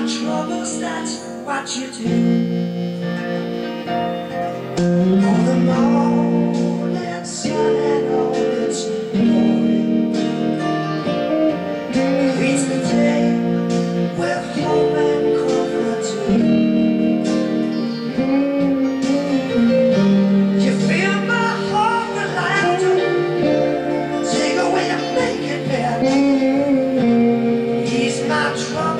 much troubles, that's what you do. All the morning sun and all its glory. Day hope and comfort. You fill my heart with laughter, take away and make it better. Ease my trouble.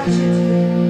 watching.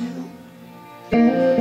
you do.